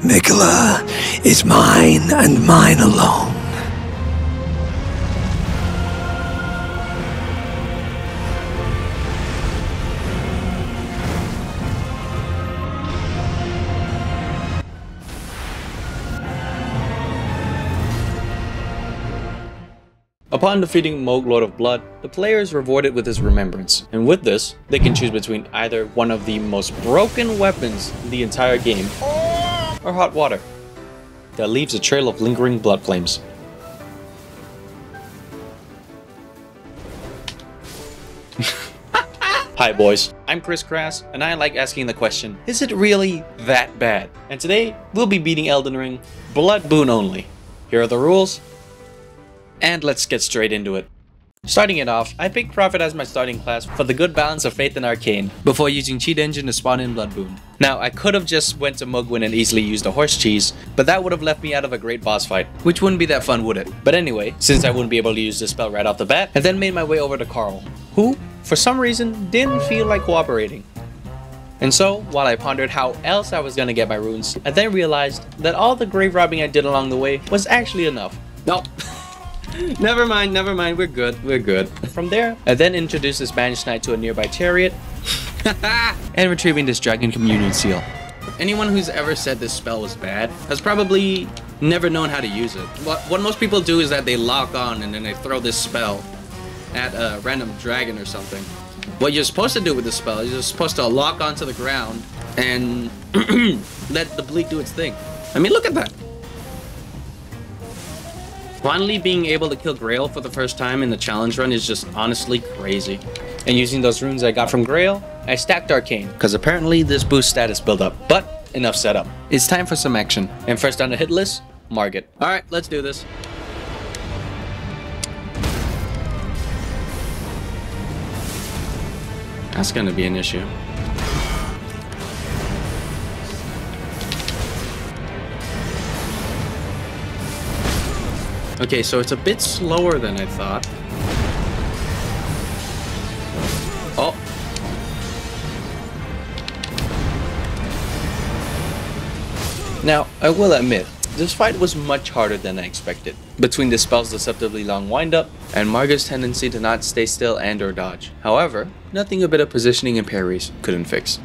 Miquella is mine and mine alone. Upon defeating Mohg Lord of Blood, the player is rewarded with his remembrance, and with this, they can choose between either one of the most broken weapons in the entire game, or hot water, that leaves a trail of lingering blood flames. Hi boys, I'm Chris Chrass, and I like asking the question, is it really that bad? And today, we'll be beating Elden Ring, Bloodboon only. Here are the rules, and let's get straight into it. Starting it off, I picked Prophet as my starting class for the good balance of Faith and Arcane, before using Cheat Engine to spawn in Bloodboon. Now, I could have just went to Mohgwyn and easily used a Horse Cheese, but that would have left me out of a great boss fight, which wouldn't be that fun, would it? But anyway, since I wouldn't be able to use this spell right off the bat, I then made my way over to Carl, who, for some reason, didn't feel like cooperating. And so, while I pondered how else I was gonna get my runes, I then realized that all the grave robbing I did along the way was actually enough. No. never mind, never mind, we're good, we're good. From there, I then introduced this Banished Knight to a nearby chariot, and retrieving this Dragon Communion Seal. Anyone who's ever said this spell was bad has probably never known how to use it. What, what most people do is that they lock on and then they throw this spell at a random dragon or something. What you're supposed to do with the spell is you're supposed to lock onto the ground and let the bleed do its thing. I mean, look at that. Finally being able to kill Greyll for the first time in the challenge run is just honestly crazy. And using those runes I got from Greyll, I stacked Arcane, because apparently this boosts status buildup. But enough setup. It's time for some action. And first on the hit list, Margit. Alright, let's do this. That's gonna be an issue. Okay, so it's a bit slower than I thought. Oh. Now, I will admit, this fight was much harder than I expected. Between the spell's deceptively long windup and Margit's tendency to not stay still and or dodge. However, nothing a bit of positioning and parries couldn't fix.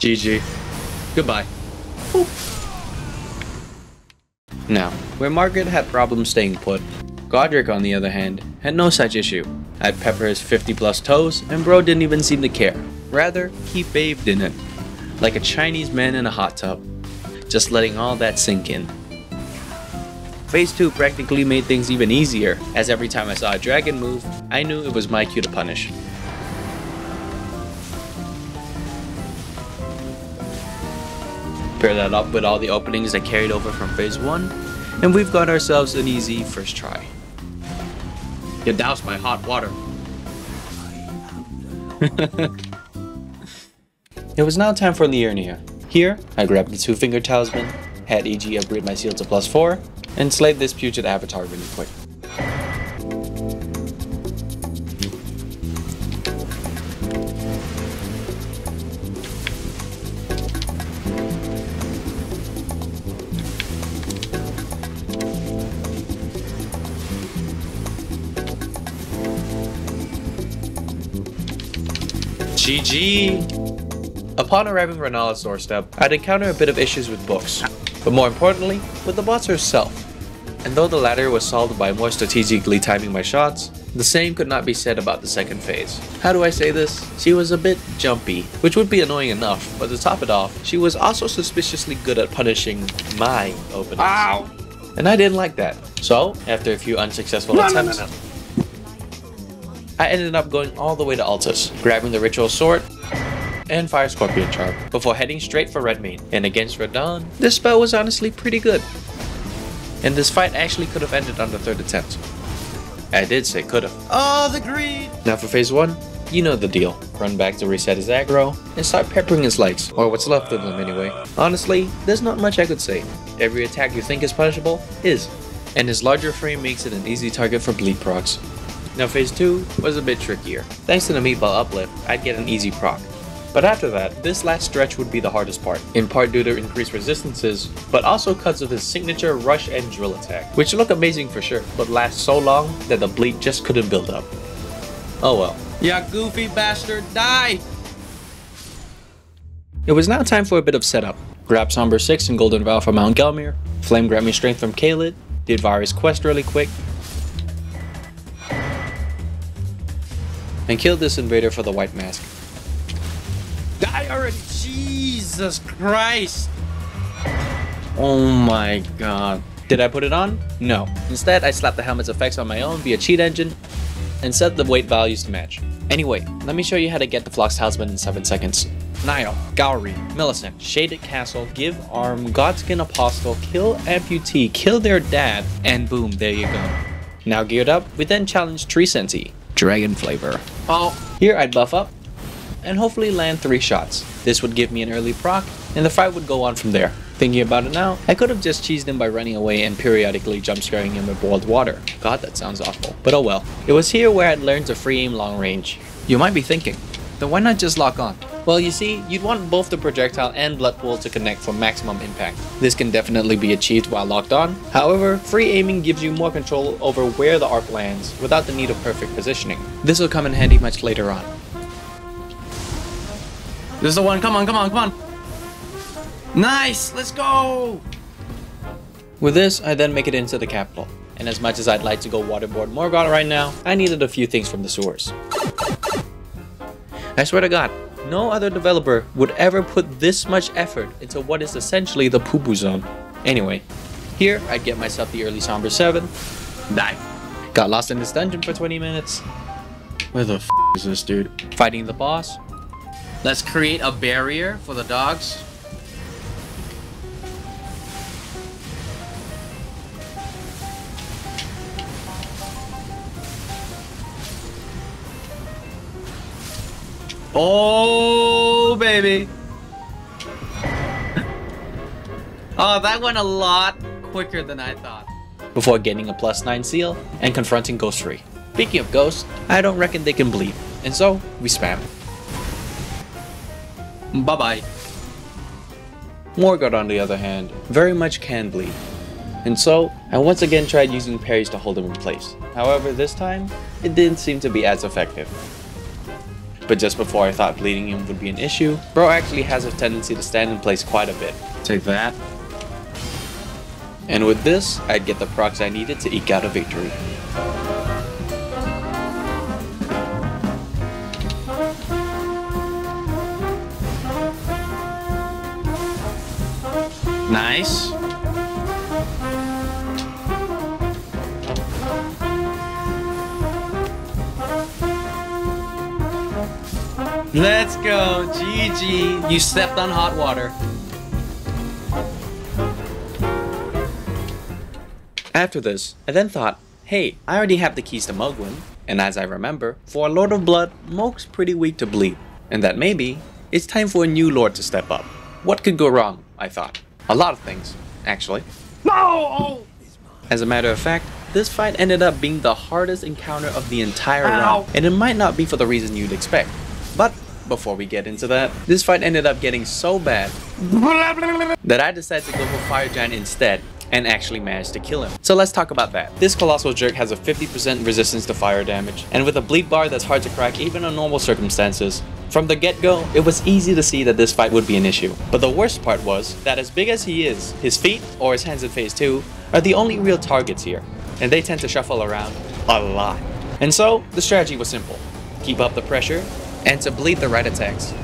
GG. Goodbye. Now, where Margaret had problems staying put, Godrick on the other hand, had no such issue. I'd pepper his 50 plus toes, and bro didn't even seem to care. Rather, he bathed in it. Like a Chinese man in a hot tub. Just letting all that sink in. Phase 2 practically made things even easier, as every time I saw a dragon move, I knew it was my cue to punish. Pair that up with all the openings that carried over from phase 1, and we've got ourselves an easy first try. Get doused by hot water. it was now time for Liurnia. Here, I grabbed the two-finger talisman, had Iji upgrade my seal to plus 4, and slayed this putrid avatar really quick. GG! Upon arriving at Renala's doorstep, I'd encounter a bit of issues with books, but more importantly, with the boss herself. And though the latter was solved by more strategically timing my shots, The same could not be said about the second phase. How do I say this? She was a bit jumpy, which would be annoying enough, but to top it off, she was also suspiciously good at punishing my openings. Ow! And I didn't like that. So, after a few unsuccessful No, no, no, attempts, no. I ended up going all the way to Altus, grabbing the ritual sword and fire scorpion charm, before heading straight for Redmane. And against Radahn, this spell was honestly pretty good. And this fight actually could have ended on the third attempt. I did say could have. Oh, the greed! Now for phase 1, you know the deal. Run back to reset his aggro, and start peppering his legs, or what's left of them anyway. Honestly, there's not much I could say. Every attack you think is punishable, is. And his larger frame makes it an easy target for bleed procs. Now phase 2 was a bit trickier. Thanks to the meatball uplift, I'd get an easy proc. But after that, this last stretch would be the hardest part, in part due to increased resistances, but also because of his signature rush and drill attack, which look amazing for sure, but last so long that the bleed just couldn't build up. Oh well. Ya goofy bastard, die! It was now time for a bit of setup. Grab Somber 6 and Golden Vow from Mount Gelmir, Flame grant me Strength from Kaled, did Varre's quest really quick, and killed this invader for the White Mask. Die already! Jesus Christ! Oh my god. Did I put it on? No. Instead, I slapped the helmet's effects on my own via cheat engine and set the weight values to match. Anyway, let me show you how to get the Flock's Talisman in 7 seconds. Nile, Gowry, Millicent, Shaded Castle, Give Arm, Godskin Apostle, Kill Amputee, Kill Their Dad, and boom, there you go. Now geared up, we then challenge Tree Senti, Dragon Flavor. Oh, Here I'd buff up, and hopefully land 3 shots. This would give me an early proc, and the fight would go on from there. Thinking about it now, I could have just cheesed him by running away and periodically jump scaring him with boiled water. God, that sounds awful. But oh well. It was here where I'd learned to free aim long range. You might be thinking, then why not just lock on? Well, you see, you'd want both the projectile and blood pool to connect for maximum impact. This can definitely be achieved while locked on. However, free aiming gives you more control over where the arc lands without the need of perfect positioning. This will come in handy much later on. this is the one. Come on, come on, come on. Nice! Let's go! With this, I then make it into the capital. And as much as I'd like to go waterboard Morgott right now, I needed a few things from the sewers. I swear to god, no other developer would ever put this much effort into what is essentially the poo-poo zone. Anyway, here I'd get myself the early Somber 7, Die. got lost in this dungeon for 20 minutes, Where the f is this dude? fighting the boss, Let's create a barrier for the dogs. Oh, baby. oh, that went a lot quicker than I thought. before getting a plus 9 seal and confronting Ghost Free. Speaking of ghosts, I don't reckon they can bleed, and so we spam. Bye bye. Morgott, on the other hand, very much can bleed. And so, I once again tried using parries to hold him in place. However, this time, it didn't seem to be as effective. But just before I thought bleeding him would be an issue, bro actually has a tendency to stand in place quite a bit. Take that. And with this, I'd get the procs I needed to eke out a victory. Nice. Let's go, GG. You stepped on hot water. After this, I then thought, hey, I already have the keys to Mohgwyn, and as I remember, for a Lord of Blood, Mohg's pretty weak to bleed, and that maybe it's time for a new Lord to step up. What could go wrong, I thought. A lot of things, actually. No! As a matter of fact, this fight ended up being the hardest encounter of the entire Ow. round, and it might not be for the reason you'd expect. But before we get into that, this fight ended up getting so bad that I decided to go for Fire Giant instead and actually managed to kill him. So let's talk about that. This Colossal Jerk has a 50% resistance to fire damage, and with a bleed bar that's hard to crack even in normal circumstances, from the get-go, it was easy to see that this fight would be an issue. But the worst part was that as big as he is, his feet, or his hands in phase 2, are the only real targets here, and they tend to shuffle around a lot. And so, the strategy was simple. Keep up the pressure, and to bleed the right attacks.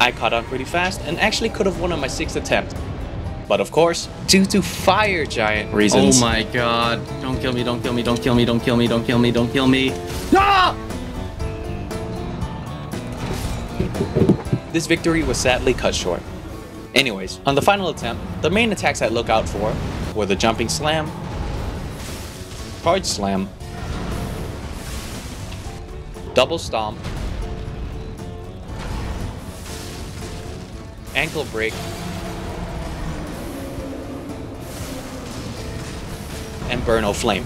I caught on pretty fast and actually could have won on my sixth attempt. But of course, due to fire giant reasons, Oh my god. Don't kill me, don't kill me, don't kill me, don't kill me, don't kill me, don't kill me. Ah! this victory was sadly cut short. Anyways, on the final attempt, the main attacks I look out for were the jumping slam, charge slam, double stomp, ankle break, and Burno Flame.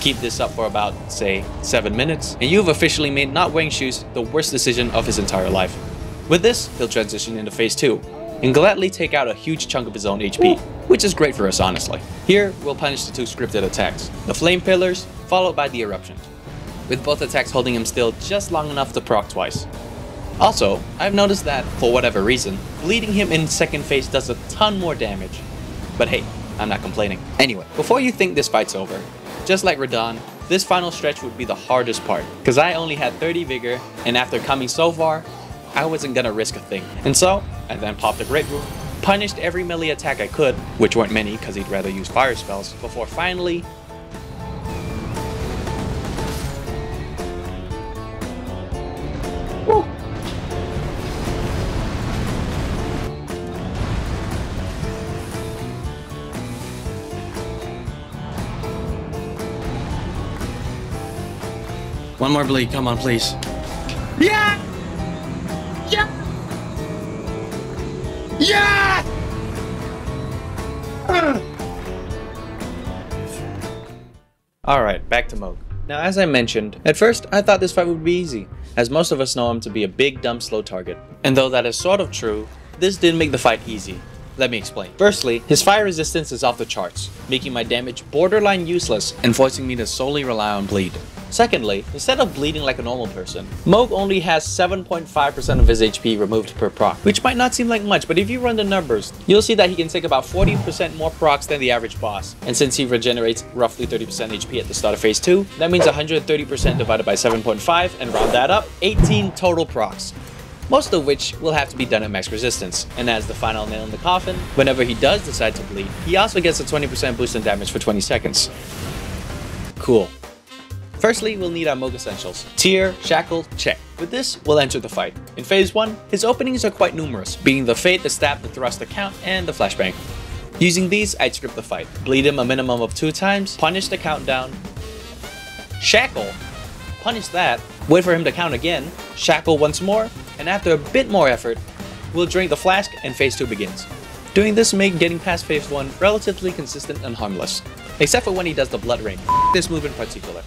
Keep this up for about, say, 7 minutes, and you've officially made not wearing shoes the worst decision of his entire life. With this, he'll transition into phase 2, and gladly take out a huge chunk of his own HP, which is great for us honestly. Here, we'll punish the two scripted attacks, the Flame Pillars, followed by the Eruption, with both attacks holding him still just long enough to proc twice. Also, I've noticed that, for whatever reason, bleeding him in second phase does a ton more damage. But hey, I'm not complaining. Anyway, before you think this fight's over, just like Radahn, this final stretch would be the hardest part, because I only had 30 vigor, and after coming so far, I wasn't gonna risk a thing. And so, I then popped a Great Rune, punished every melee attack I could, which weren't many because he'd rather use fire spells, before finally One more bleed, come on, please. Yeah! Yeah! Yeah! Alright, back to Moog. Now, as I mentioned, at first I thought this fight would be easy, as most of us know him to be a big, dumb, slow target. And though that is sort of true, this didn't make the fight easy. Let me explain. Firstly, his fire resistance is off the charts, making my damage borderline useless and forcing me to solely rely on bleed. Secondly, instead of bleeding like a normal person, Moog only has 7.5% of his HP removed per proc, which might not seem like much, but if you run the numbers, you'll see that he can take about 40% more procs than the average boss. And since he regenerates roughly 30% HP at the start of phase 2, that means 130% divided by 7.5, and round that up, 18 total procs most of which will have to be done at max resistance. And as the final nail in the coffin, whenever he does decide to bleed, he also gets a 20% boost in damage for 20 seconds. Cool. Firstly, we'll need our Moog Essentials. Tear, Shackle, check. With this, we'll enter the fight. In phase 1, his openings are quite numerous, being the Fate, the Stab, the Thrust, the Count, and the Flashbang. Using these, I'd script the fight. Bleed him a minimum of 2 times, punish the countdown, Shackle, punish that, wait for him to count again, Shackle once more, and after a bit more effort, we'll drink the flask and phase 2 begins. Doing this make getting past phase 1 relatively consistent and harmless, except for when he does the blood rain, this move in particular.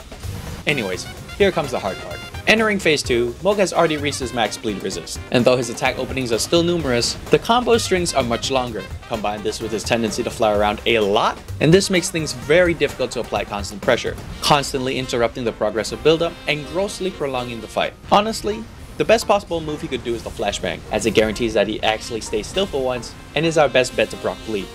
Anyways, here comes the hard part. Entering phase 2, Moog has already reached his max bleed resist, and though his attack openings are still numerous, the combo strings are much longer. Combine this with his tendency to fly around a lot, and this makes things very difficult to apply constant pressure, constantly interrupting the progressive buildup and grossly prolonging the fight. Honestly, the best possible move he could do is the flashbang, as it guarantees that he actually stays still for once and is our best bet to proc bleed.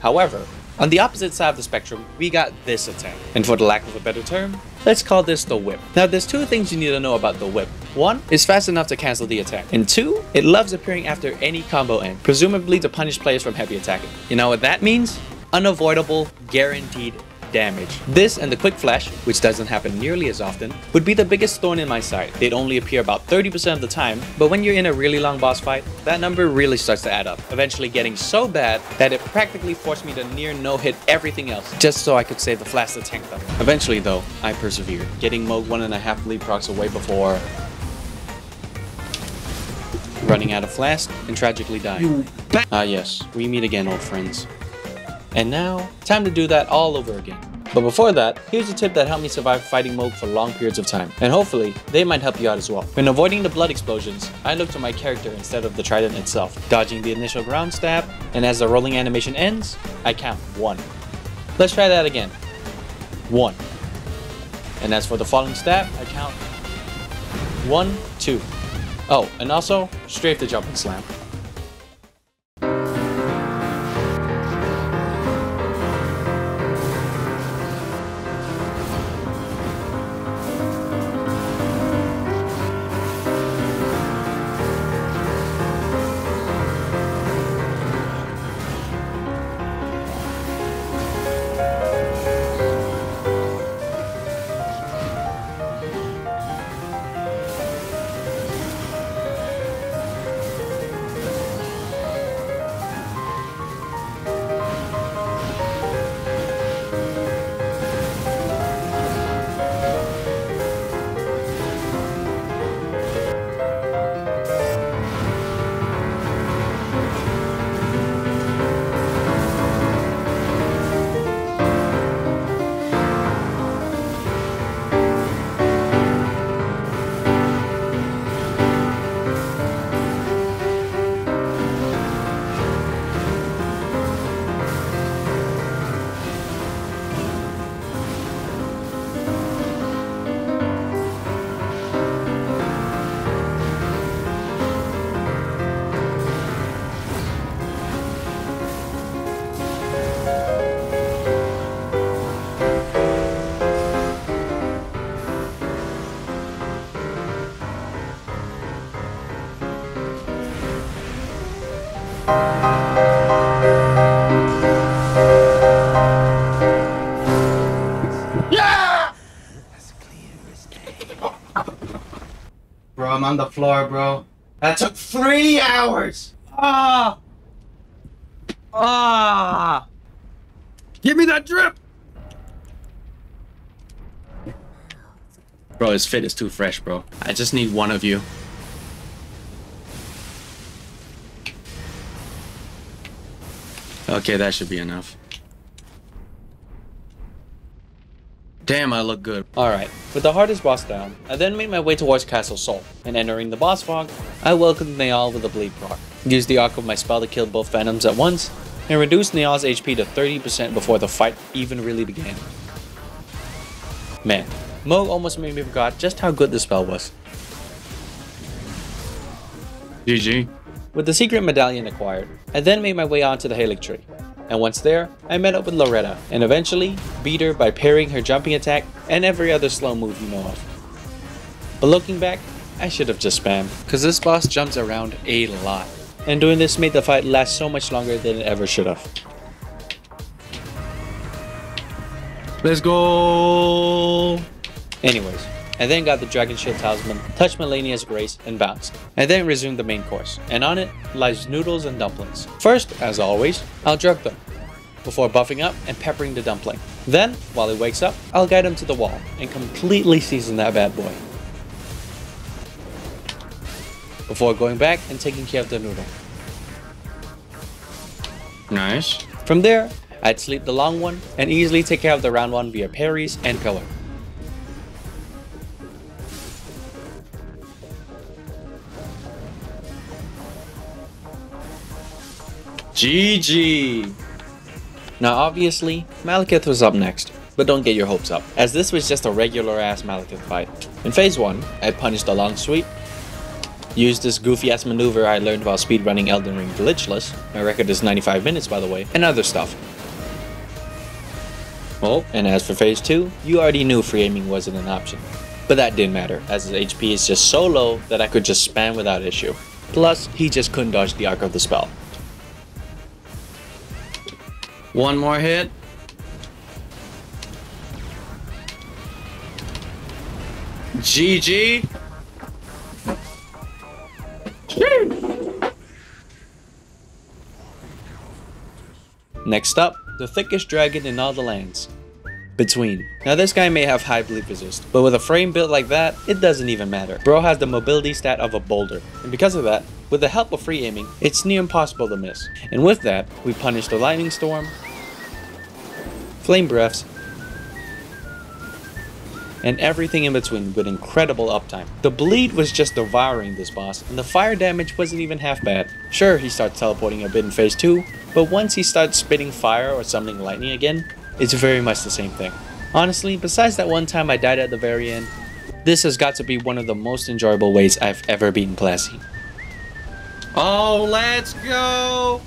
However, on the opposite side of the spectrum, we got this attack. And for the lack of a better term, let's call this the whip. Now there's two things you need to know about the whip. One, it's fast enough to cancel the attack. And two, it loves appearing after any combo end, presumably to punish players from heavy attacking. You know what that means? Unavoidable, guaranteed damage. This and the quick flash, which doesn't happen nearly as often, would be the biggest thorn in my side. They'd only appear about 30% of the time, but when you're in a really long boss fight, that number really starts to add up, eventually getting so bad that it practically forced me to near no-hit everything else, just so I could save the flash to tank them. Eventually though, I persevered, getting Moog one and a half bleed procs away before running out of flask and tragically dying. Ah yes, we meet again old friends. And now, time to do that all over again. But before that, here's a tip that helped me survive fighting Moog for long periods of time, and hopefully, they might help you out as well. When avoiding the blood explosions, I look to my character instead of the trident itself, dodging the initial ground stab, and as the rolling animation ends, I count 1. Let's try that again. 1. And as for the falling stab, I count 1, 2. Oh, and also, strafe the jumping slam. On the floor, bro. That took three hours. Ah. Ah. Give me that drip. Bro, his fit is too fresh, bro. I just need one of you. Okay, that should be enough. Damn, I look good. Alright, with the hardest boss down, I then made my way towards Castle Sol, and entering the boss fog, I welcomed Niall with a bleed proc. Used the arc of my spell to kill both phantoms at once, and reduced Niall's HP to 30% before the fight even really began. Man, Mohg almost made me forgot just how good the spell was. GG. With the secret medallion acquired, I then made my way onto the Haligtree. And once there, I met up with Loretta, and eventually beat her by parrying her jumping attack and every other slow move you know of. But looking back, I should have just spammed, cause this boss jumps around a lot. And doing this made the fight last so much longer than it ever should have. Let's go! Anyways, I then got the Dragon Shield Talisman, touched Malenia's Grace, and bounced. and then resumed the main course, and on it lies noodles and dumplings. First, as always, I'll drug them, before buffing up and peppering the dumpling. Then, while he wakes up, I'll guide him to the wall and completely season that bad boy. Before going back and taking care of the noodle. Nice. From there, I'd sleep the long one and easily take care of the round one via parries and pillar. GG! Now obviously, Maliketh was up next, but don't get your hopes up, as this was just a regular ass Maliketh fight. In phase 1, I punished a long sweep, used this goofy ass maneuver I learned while speedrunning Elden Ring glitchless, my record is 95 minutes by the way, and other stuff. Well, and as for phase 2, you already knew free aiming wasn't an option. But that didn't matter, as his HP is just so low that I could just spam without issue. Plus, he just couldn't dodge the arc of the spell. One more hit. GG. Next up, the thickest dragon in all the lands. Between. Now this guy may have high bleed resist, but with a frame built like that, it doesn't even matter. Bro has the mobility stat of a boulder, and because of that, with the help of free aiming, it's near impossible to miss. And with that, we punish the lightning storm, flame breaths, and everything in between with incredible uptime. The bleed was just devouring this boss, and the fire damage wasn't even half bad. Sure, he starts teleporting a bit in phase 2, but once he starts spitting fire or summoning lightning again, it's very much the same thing. Honestly, besides that one time I died at the very end, this has got to be one of the most enjoyable ways I've ever beaten Classy. Oh, let's go!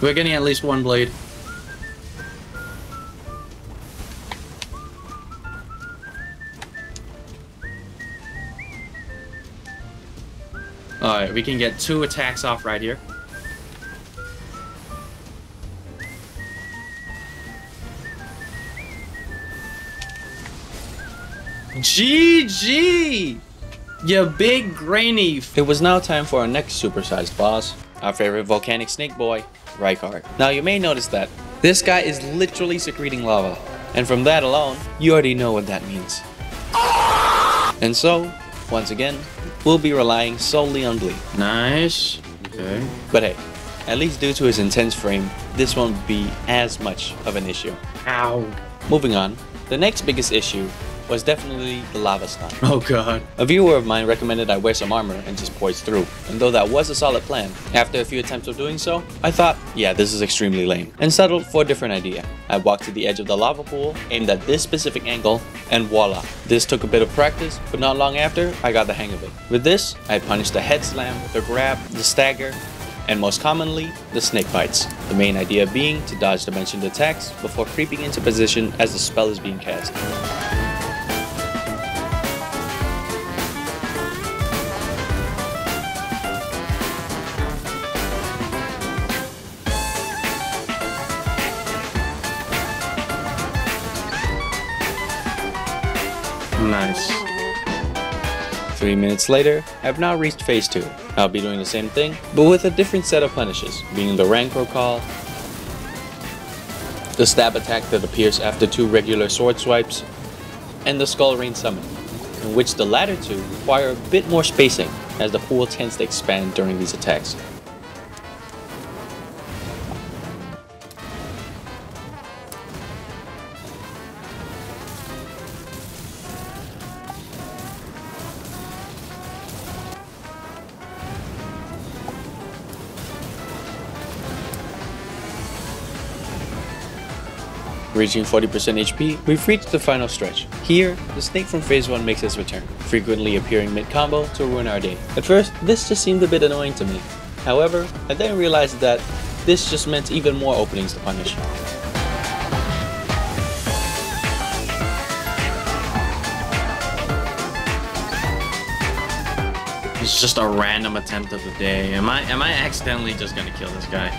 We're getting at least one blade. Alright, we can get two attacks off right here. GG! You big grainy. It was now time for our next supersized boss, our favorite volcanic snake boy, Rykard. Now you may notice that this guy is literally secreting lava, and from that alone, you already know what that means. And so, once again, we'll be relying solely on bleed. Nice. Okay. But hey, at least due to his intense frame, this won't be as much of an issue. Ow. Moving on, the next biggest issue was definitely the lava stun. Oh god. A viewer of mine recommended I wear some armor and just poise through, and though that was a solid plan, after a few attempts of doing so, I thought, yeah, this is extremely lame, and settled for a different idea. I walked to the edge of the lava pool, aimed at this specific angle, and voila. This took a bit of practice, but not long after, I got the hang of it. With this, I punished the head slam, the grab, the stagger, and most commonly, the snake bites. The main idea being to dodge dimensioned attacks before creeping into position as the spell is being cast. Three minutes later, I've now reached phase 2. I'll be doing the same thing, but with a different set of punishes, being the Rancor Call, the stab attack that appears after two regular sword swipes, and the Skull Rain Summon, in which the latter two require a bit more spacing as the pool tends to expand during these attacks. Reaching 40% HP, we've reached the final stretch. Here, the snake from phase 1 makes its return, frequently appearing mid-combo to ruin our day. At first, this just seemed a bit annoying to me. However, I then realized that this just meant even more openings to punish. It's just a random attempt of the day. Am I am I accidentally just gonna kill this guy?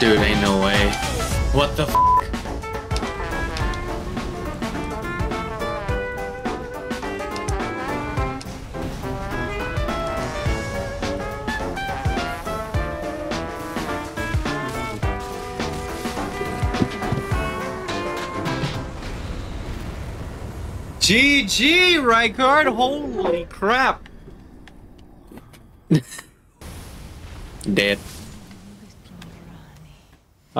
Dude, ain't no way. What the GG, Rykard! Holy crap!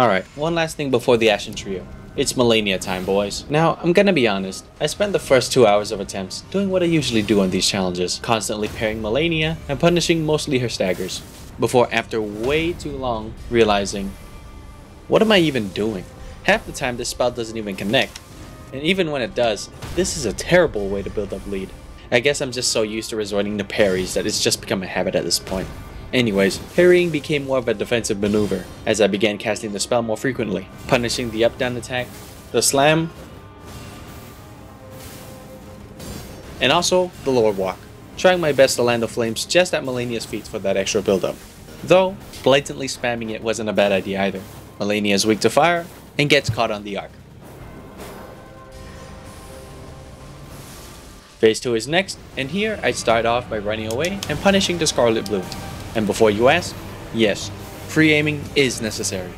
Alright, one last thing before the Ashen Trio. It's Malenia time, boys. Now, I'm gonna be honest, I spent the first two hours of attempts doing what I usually do on these challenges, constantly pairing Malenia and punishing mostly her staggers, before after way too long, realizing, what am I even doing? Half the time this spell doesn't even connect, and even when it does, this is a terrible way to build up lead. I guess I'm just so used to resorting to parries that it's just become a habit at this point. Anyways, parrying became more of a defensive maneuver as I began casting the spell more frequently, punishing the up down attack, the slam, and also the Lord Walk, trying my best to land the flames just at Malenia's feet for that extra build-up. Though, blatantly spamming it wasn't a bad idea either. Malenia is weak to fire and gets caught on the arc. Phase 2 is next, and here I start off by running away and punishing the Scarlet Bloom. And before you ask, yes, free aiming is necessary.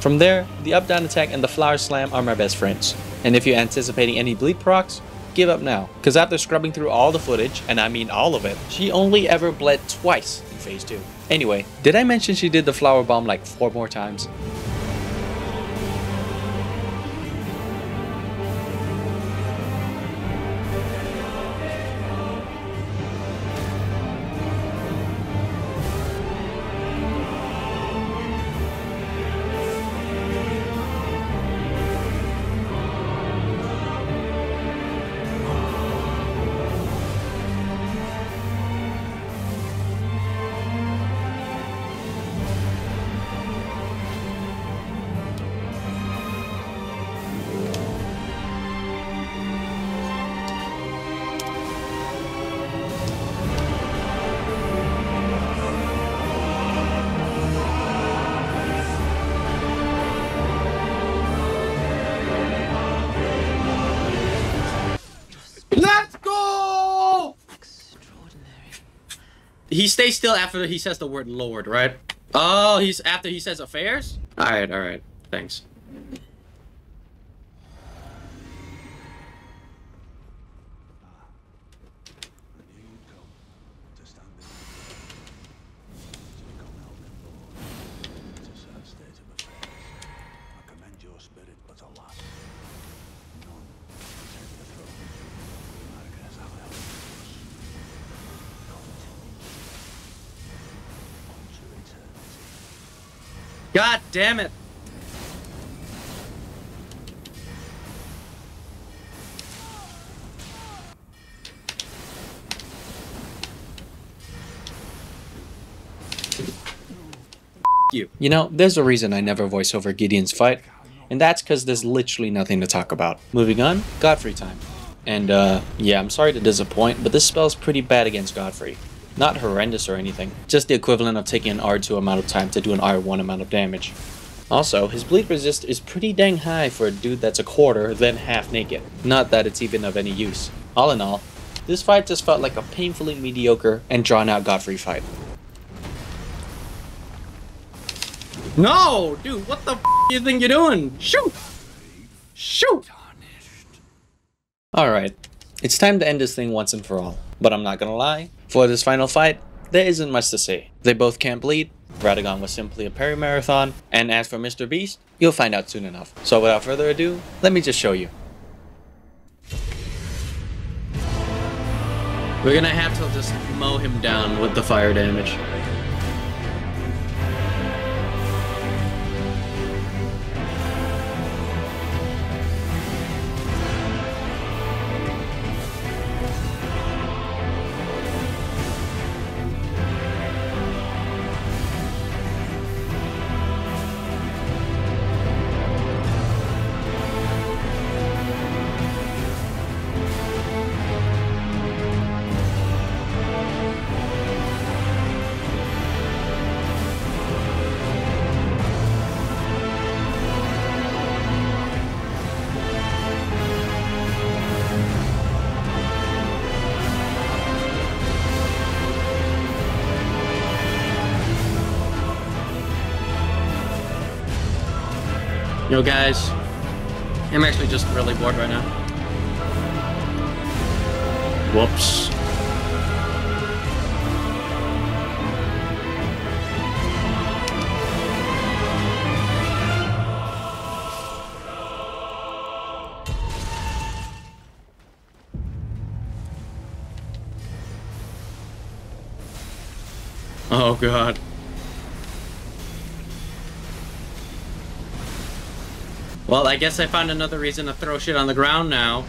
From there, the up down attack and the flower slam are my best friends. And if you're anticipating any bleed procs, give up now. Cause after scrubbing through all the footage, and I mean all of it, she only ever bled twice in phase 2. Anyway, did I mention she did the flower bomb like 4 more times? He stays still after he says the word Lord, right? Oh, he's after he says affairs? Alright, alright. Thanks. God damn it! You. you know, there's a reason I never voice over Gideon's fight, and that's because there's literally nothing to talk about. Moving on, Godfrey time. And, uh, yeah, I'm sorry to disappoint, but this spell's pretty bad against Godfrey. Not horrendous or anything, just the equivalent of taking an R2 amount of time to do an R1 amount of damage. Also, his bleed resist is pretty dang high for a dude that's a quarter, then half naked. Not that it's even of any use. All in all, this fight just felt like a painfully mediocre and drawn out Godfrey fight. No, dude, what the f you think you're doing? Shoot! Shoot! Alright, it's time to end this thing once and for all. But I'm not gonna lie, for this final fight, there isn't much to say. They both can't bleed, Radagon was simply a peri-marathon, and as for Mr. Beast, you'll find out soon enough. So without further ado, let me just show you. We're gonna have to just mow him down with the fire damage. Yo guys, I'm actually just really bored right now. Whoops. Oh god. Well, I guess I found another reason to throw shit on the ground now.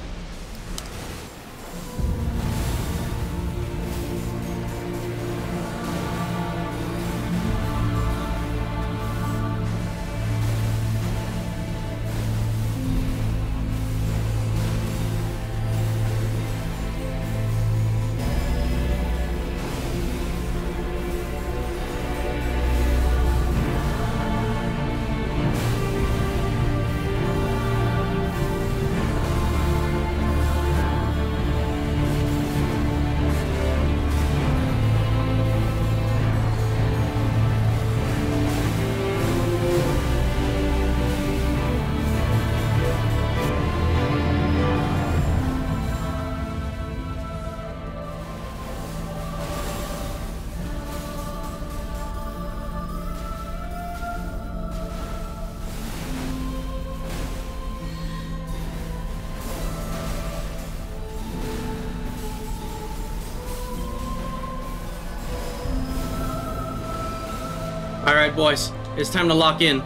Alright, boys. It's time to lock in.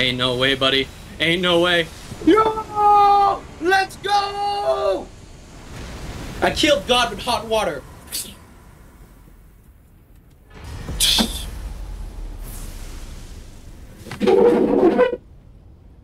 Ain't no way, buddy. Ain't no way. Yo! Let's go! I killed God with hot water.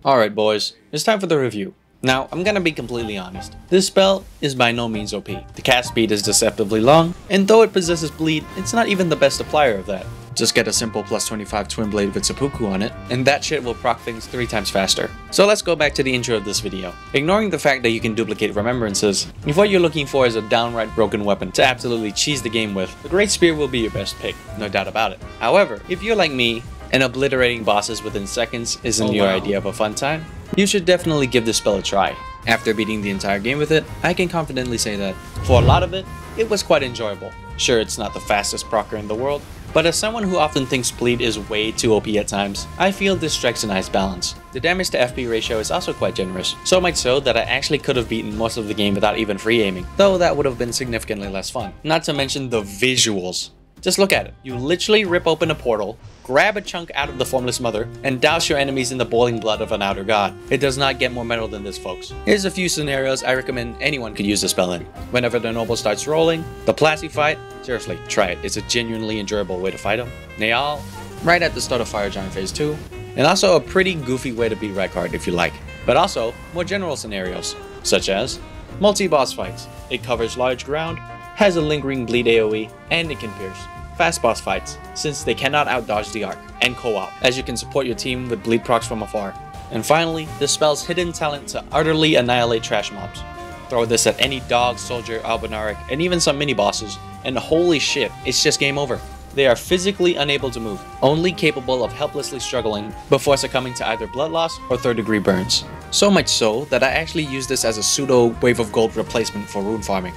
Alright boys, it's time for the review. Now, I'm gonna be completely honest. This spell is by no means OP. The cast speed is deceptively long, and though it possesses bleed, it's not even the best applier of that. Just get a simple plus 25 twin blade with seppuku on it, and that shit will proc things 3 times faster. So let's go back to the intro of this video. Ignoring the fact that you can duplicate remembrances, if what you're looking for is a downright broken weapon to absolutely cheese the game with, the Great Spear will be your best pick, no doubt about it. However, if you're like me, and obliterating bosses within seconds isn't Oh, your wow. idea of a fun time, you should definitely give this spell a try. After beating the entire game with it, I can confidently say that, for a lot of it, it was quite enjoyable. Sure, it's not the fastest procer in the world, but as someone who often thinks bleed is way too OP at times, I feel this strikes a nice balance. The damage to FP ratio is also quite generous, so much so that I actually could have beaten most of the game without even free aiming, though that would have been significantly less fun. Not to mention the visuals. Just look at it. You literally rip open a portal, grab a chunk out of the Formless Mother, and douse your enemies in the boiling blood of an outer god. It does not get more metal than this, folks. Here's a few scenarios I recommend anyone could use the spell in. Whenever the Noble starts rolling, the Plasty fight, seriously, try it. It's a genuinely enjoyable way to fight him. Niall, right at the start of Fire Giant Phase 2, and also a pretty goofy way to beat Rykard if you like. But also, more general scenarios, such as multi-boss fights. It covers large ground, has a lingering bleed AoE, and it can pierce fast boss fights, since they cannot outdodge the arc, and co-op, as you can support your team with bleed procs from afar. And finally, the spell's hidden talent to utterly annihilate trash mobs. Throw this at any dog, soldier, albinauric, and even some mini-bosses, and holy shit, it's just game over. They are physically unable to move, only capable of helplessly struggling before succumbing to either blood loss or third degree burns. So much so that I actually use this as a pseudo wave of gold replacement for rune farming.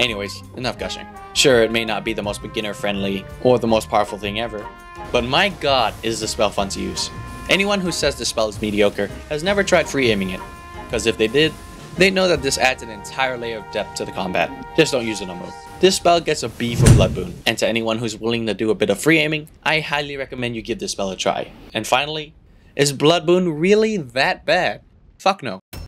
Anyways, enough gushing. Sure, it may not be the most beginner friendly or the most powerful thing ever, but my god is the spell fun to use. Anyone who says the spell is mediocre has never tried free aiming it, because if they did, they know that this adds an entire layer of depth to the combat. Just don't use it on Mohg. This spell gets a B for Blood Boon, and to anyone who's willing to do a bit of free aiming, I highly recommend you give this spell a try. And finally, is Blood Boon really that bad? Fuck no.